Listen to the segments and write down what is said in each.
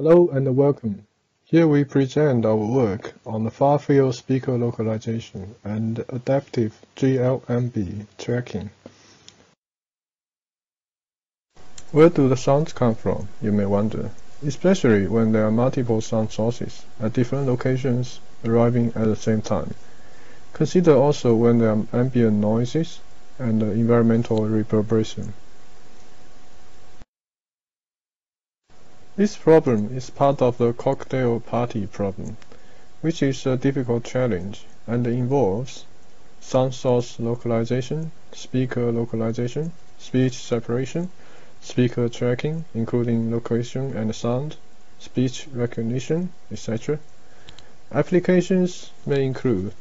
Hello and welcome. Here we present our work on the far-field speaker localization and adaptive GLMB tracking. Where do the sounds come from, you may wonder, especially when there are multiple sound sources at different locations arriving at the same time. Consider also when there are ambient noises and environmental reverberation. This problem is part of the cocktail party problem, which is a difficult challenge and involves sound source localization, speaker localization, speech separation, speaker tracking, including location and sound, speech recognition, etc. Applications may include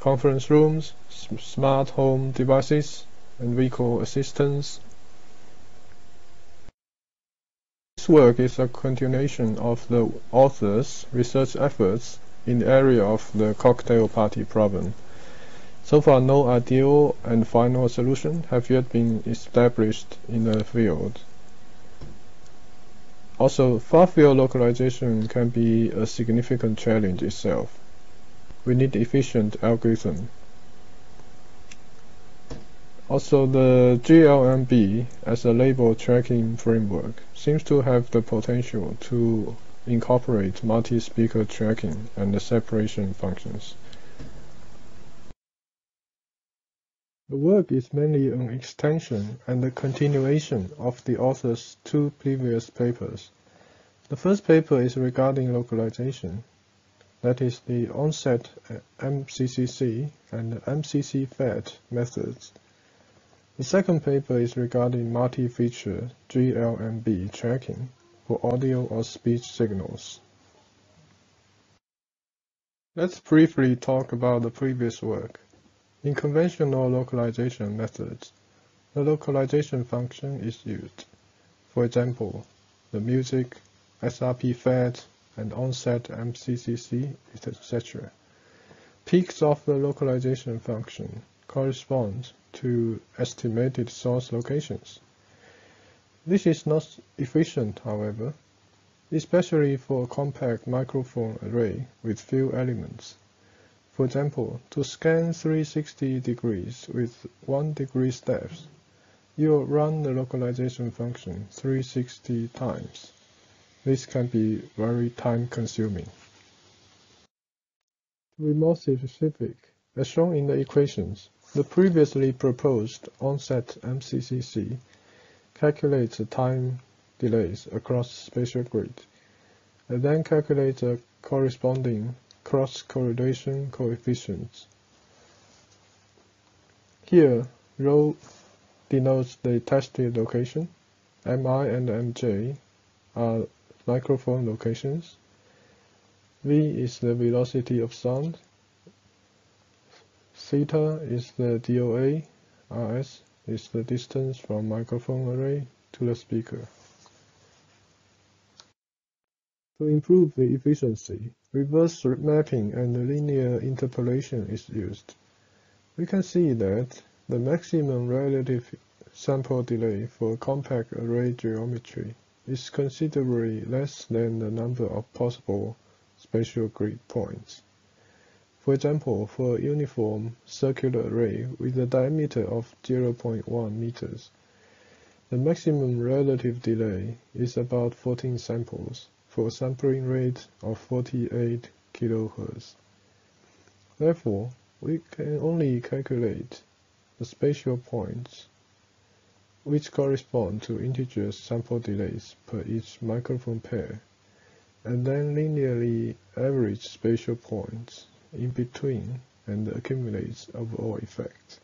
conference rooms, smart home devices, and vehicle assistants, This work is a continuation of the author's research efforts in the area of the cocktail party problem. So far no ideal and final solution have yet been established in the field. Also, far-field localization can be a significant challenge itself. We need efficient algorithm also, the GLMB as a label tracking framework seems to have the potential to incorporate multi-speaker tracking and the separation functions. The work is mainly an extension and a continuation of the author's two previous papers. The first paper is regarding localization, that is the onset MCCC and MCC-PHAT methods the second paper is regarding multi-feature GLMB tracking for audio or speech signals. Let's briefly talk about the previous work. In conventional localization methods, the localization function is used. For example, the music, SRP PHAT, and onset MCCC, etc. Peaks of the localization function correspond to estimated source locations. This is not efficient, however, especially for a compact microphone array with few elements. For example, to scan 360 degrees with 1 degree steps, you'll run the localization function 360 times. This can be very time-consuming. To be more specific, as shown in the equations, the previously proposed onset MCCC calculates the time delays across spatial grid, and then calculates the corresponding cross-correlation coefficients. Here, rho denotes the tested location, Mi and Mj are microphone locations, V is the velocity of sound, Theta is the DOA, Rs is the distance from microphone array to the speaker. To improve the efficiency, reverse mapping and linear interpolation is used. We can see that the maximum relative sample delay for compact array geometry is considerably less than the number of possible spatial grid points. For example, for a uniform circular array with a diameter of 0.1 meters, the maximum relative delay is about 14 samples for a sampling rate of 48 kHz. Therefore, we can only calculate the spatial points which correspond to integer sample delays per each microphone pair, and then linearly average spatial points in between and accumulates overall effect.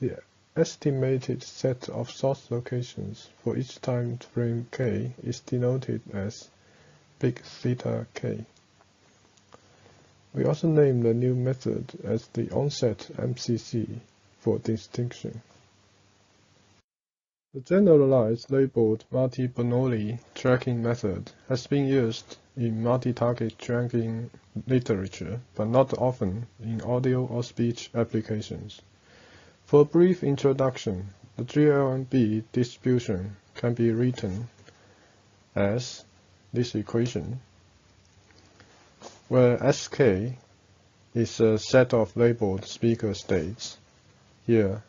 The estimated set of source locations for each time frame k is denoted as big theta k. We also name the new method as the onset MCC for distinction. The generalized labeled multi-Bernoulli tracking method has been used in multi-target tracking literature, but not often in audio or speech applications. For a brief introduction, the GLMB distribution can be written as this equation, where Sk is a set of labeled speaker states. Here,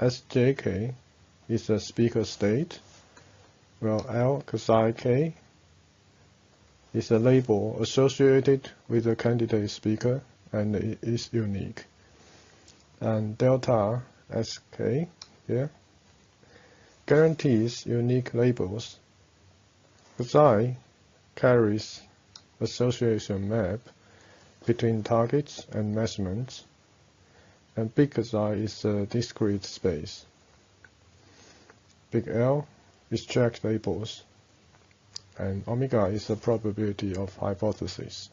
Sjk is a speaker state, Well, L psi k is a label associated with the candidate speaker and it is unique. And delta sk here guarantees unique labels. Psi carries association map between targets and measurements, and big psi is a discrete space. Big L is check labels and omega is the probability of hypothesis.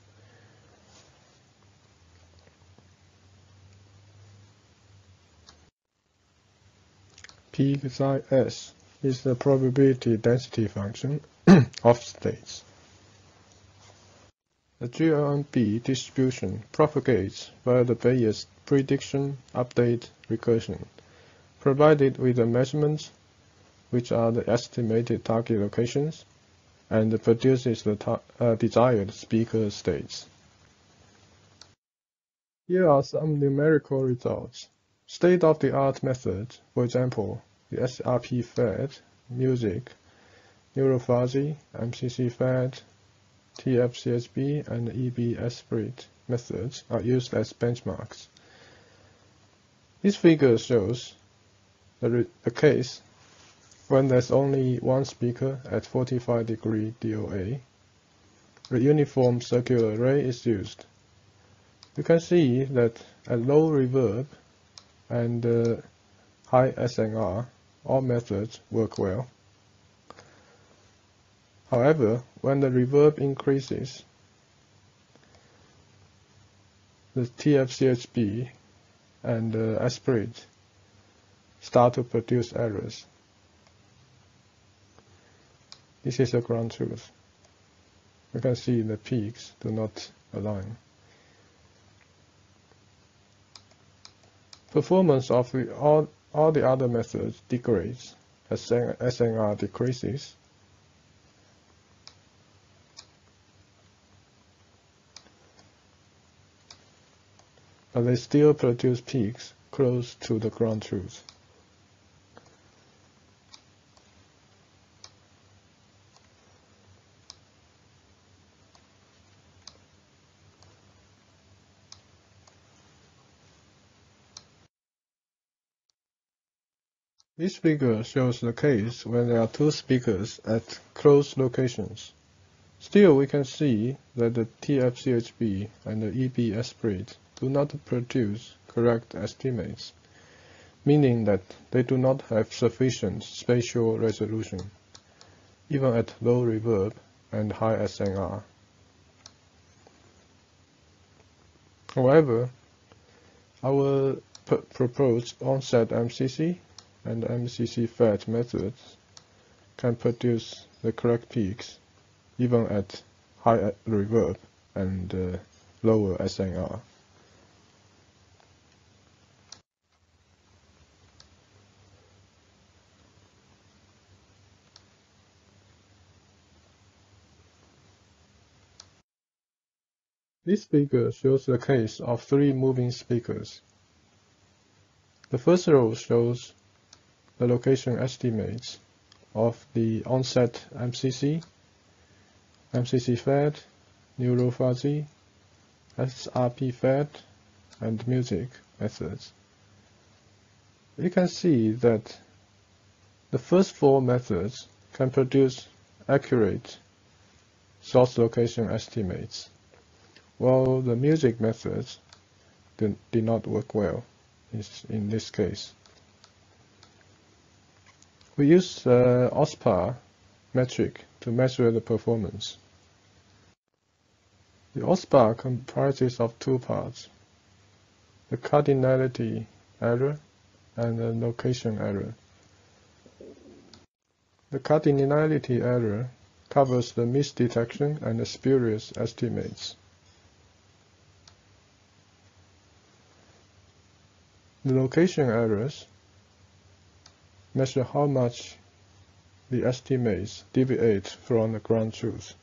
P psi s is the probability density function of states. The GLMB distribution propagates via the Bayes prediction update recursion, provided with the measurements, which are the estimated target locations, and produces the uh, desired speaker states. Here are some numerical results. State-of-the-art methods, for example, the SRP-PHAT, music, neurofuzzy, MCC-PHAT, TF-CSB, and EB-Esprit methods are used as benchmarks. This figure shows the, the case when there's only one speaker at 45 degree DOA, a uniform circular array is used. You can see that at low reverb and uh, high SNR, all methods work well. However, when the reverb increases, the TFCHB and uh, Esprit start to produce errors. This is the ground truth. You can see the peaks do not align. Performance of the, all, all the other methods degrades as SNR decreases. But they still produce peaks close to the ground truth. This figure shows the case when there are two speakers at close locations. Still, we can see that the TFCHB and the EB do not produce correct estimates, meaning that they do not have sufficient spatial resolution, even at low reverb and high SNR. However, our proposed onset MCC and MCC-PHAT methods can produce the correct peaks even at high reverb and uh, lower SNR. This figure shows the case of three moving speakers. The first row shows the location estimates of the onset MCC, MCC PHAT, neurofuzzy, SRP PHAT, and music methods. You can see that the first four methods can produce accurate source location estimates, while the music methods did not work well in this case. We use uh, OSPA metric to measure the performance. The OSPA comprises of two parts, the cardinality error and the location error. The cardinality error covers the misdetection and the spurious estimates. The location errors measure how much the estimates deviate from the ground truth.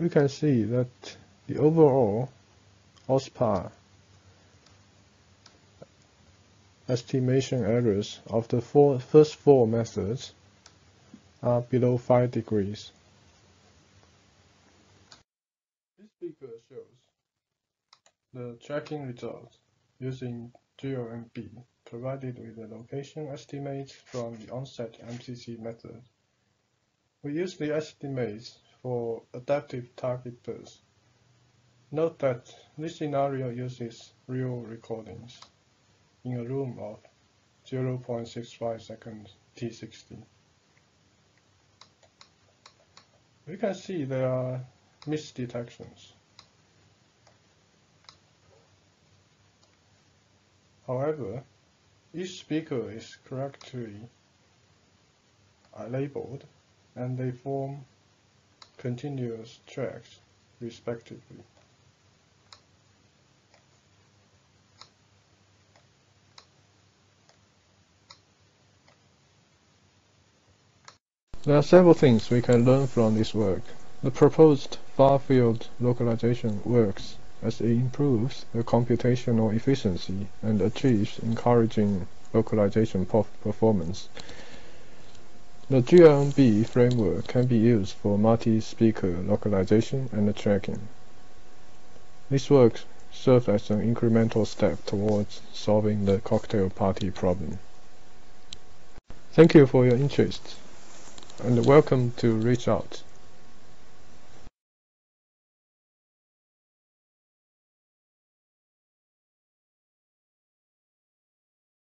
We can see that the overall OSPA estimation errors of the four, first four methods are below 5 degrees. This figure shows the tracking results using GLMB provided with the location estimates from the onset MCC method. We use the estimates for adaptive target burst. Note that this scenario uses real recordings in a room of 0.65 seconds T60. We can see there are misdetections. However, each speaker is correctly uh, labeled and they form continuous tracks respectively. There are several things we can learn from this work. The proposed far-field localization works as it improves the computational efficiency and achieves encouraging localization performance. The GLMB framework can be used for multi-speaker localization and tracking. This work serves as an incremental step towards solving the cocktail party problem. Thank you for your interest and welcome to reach out.